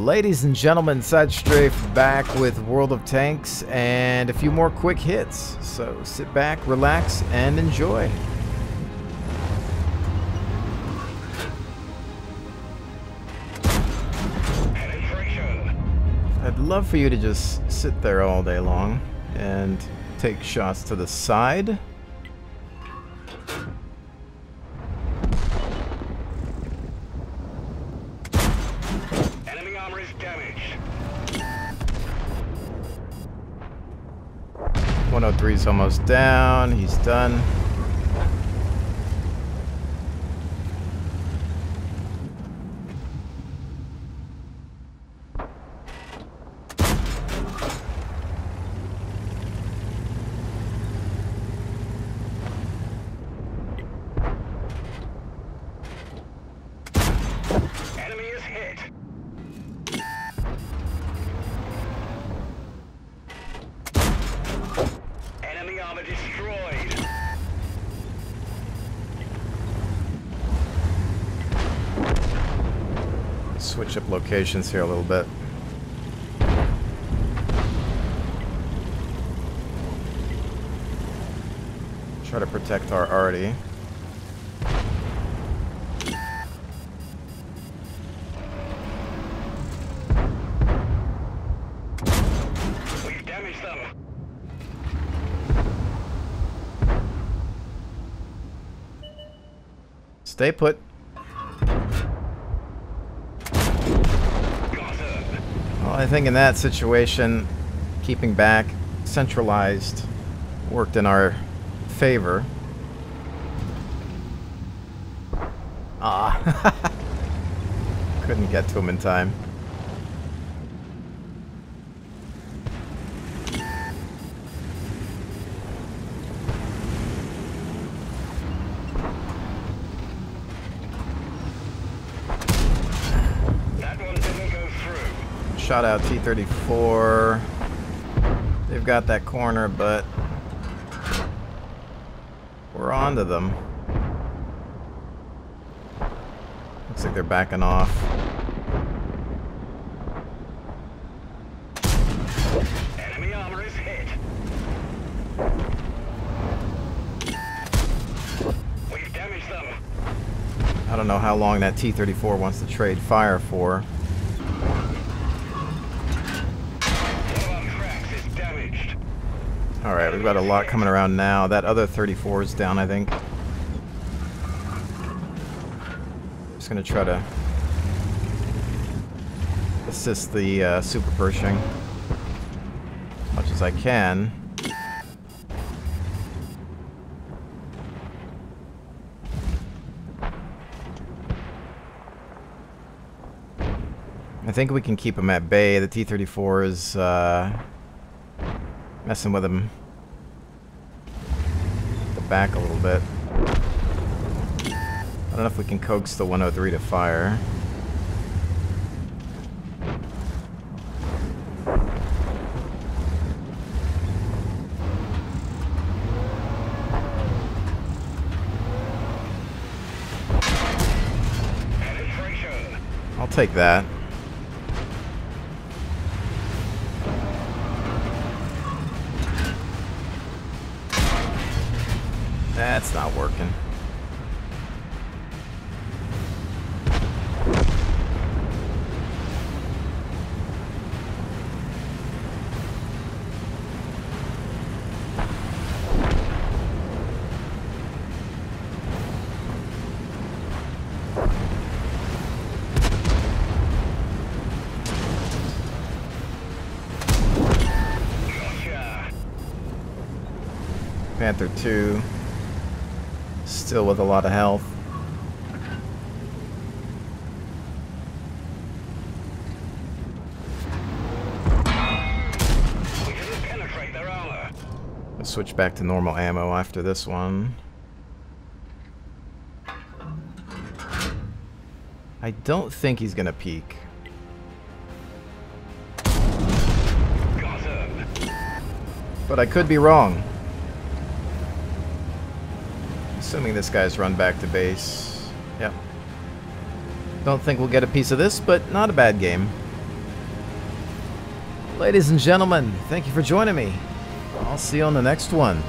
Ladies and gentlemen, SideStrafe back with World of Tanks and a few more quick hits. So sit back, relax, and enjoy. I'd love for you to just sit there all day long and take shots to the side. Enemy armor is damaged. 103 is almost down. He's done. Enemy is hit. Armor destroyed. Switch up locations here a little bit. Try to protect our arty. We've damaged them. Stay put. Well, I think in that situation, keeping back, centralized, worked in our favor. Ah. Couldn't get to him in time. That one didn't go through. Shot out T-34. They've got that corner, but we're on to them. Looks like they're backing off. Enemy armor is hit. We've damaged them. I don't know how long that T-34 wants to trade fire for. One on tracks is damaged. Alright, we've got a lot coming around now. That other 34 is down, I think. Just gonna try to assist the uh, Super Pershing as much as I can. I think we can keep him at bay. The T-34 is uh, messing with him the back a little bit. I don't know if we can coax the 103 to fire. I'll take that. That's not working. Panther 2. Still with a lot of health. Let's switch back to normal ammo after this one. I don't think he's gonna peek. But I could be wrong. Assuming this guy's run back to base. Yep. Don't think we'll get a piece of this, but not a bad game. Ladies and gentlemen, thank you for joining me. I'll see you on the next one.